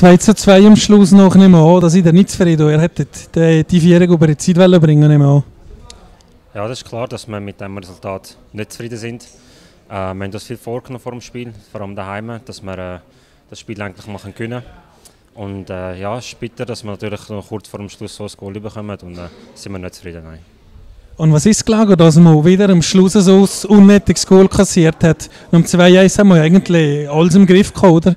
2 zu 2 am Schluss noch nicht mehr Da seid ihr nicht zufrieden. Ihr hättet die, die Vierung über die Zeit bringen nicht mehr Ja, das ist klar, dass wir mit dem Resultat nicht zufrieden sind. Äh, wir haben uns viel vorgenommen vor dem Spiel, vor allem daheim, dass wir äh, das Spiel eigentlich machen können. Und äh, ja, es ist bitter, dass wir natürlich noch kurz vor dem Schluss so ein Goal bekommen und äh, sind wir nicht zufrieden. Nein. Und was ist gelegen, dass man wieder am Schluss so ein unnötiges Goal kassiert hat? Und um 2-1 haben wir eigentlich alles im Griff gehabt, oder?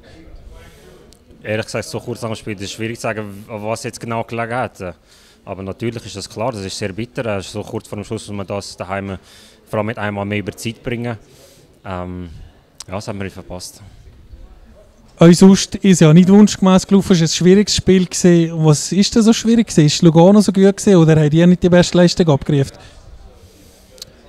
Ehrlich gesagt, so kurz nach dem Spiel ist es schwierig zu sagen, was jetzt genau gelegen hat. Aber natürlich ist das klar, das ist sehr bitter. So kurz vor dem Schluss muss man das daheim vor allem mit einmal mehr über Zeit bringen. Ähm, ja, das haben wir verpasst. Euch sonst ist ja nicht wunschgemäß gelaufen, es war ein schwieriges Spiel. Gewesen. Was ist denn so schwierig? Gewesen? Ist Lugano so gut gewesen, oder habt ihr nicht die beste Leistung abgerufen?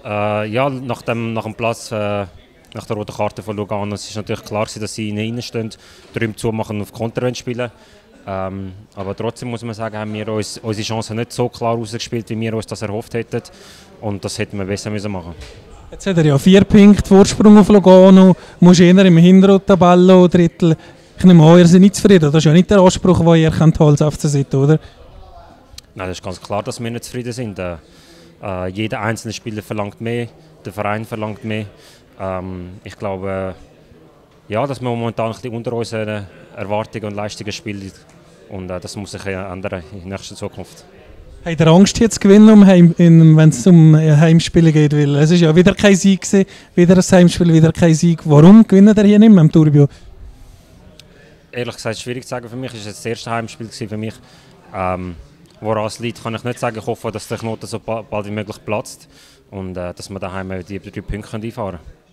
Äh, ja, nach dem, nach dem Platz, äh, nach der roten Karte von Lugano, es ist natürlich klar dass sie reinstehen, drüben zumachen und auf Konter spielen. Ähm, aber trotzdem muss man sagen, haben wir uns, unsere Chancen nicht so klar ausgespielt, wie wir uns das erhofft hätten. Und das hätten wir besser müssen machen. Jetzt hat er ja vier Punkte Vorsprung auf Lugano, muss eher im hinteren Tabellendrittel. Ich nehme an, ihr seid nicht zufrieden. Das ist ja nicht der Anspruch, den ihr könnt als FC seid, oder? Nein, das ist ganz klar, dass wir nicht zufrieden sind. Äh, äh, jeder einzelne Spieler verlangt mehr, der Verein verlangt mehr. Ähm, ich glaube, äh, ja, dass wir momentan ein bisschen unter unseren Erwartungen und Leistungen spielen. Und äh, das muss sich ändern in der nächsten Zukunft. Habt ihr Angst jetzt zu gewinnen, wenn es um Heimspiele geht? Weil es ist ja wieder kein Sieg gewesen, wieder ein Heimspiel, wieder kein Sieg. Warum gewinnen ihr hier nicht mehr im Turbio? Ehrlich gesagt, schwierig zu sagen. Für mich war es das erste Heimspiel für mich. Ähm, woran es liegt, kann ich nicht sagen. Ich hoffe, dass der Knoten so bald wie möglich platzt und äh, dass wir daheim die drei Punkte einfahren können.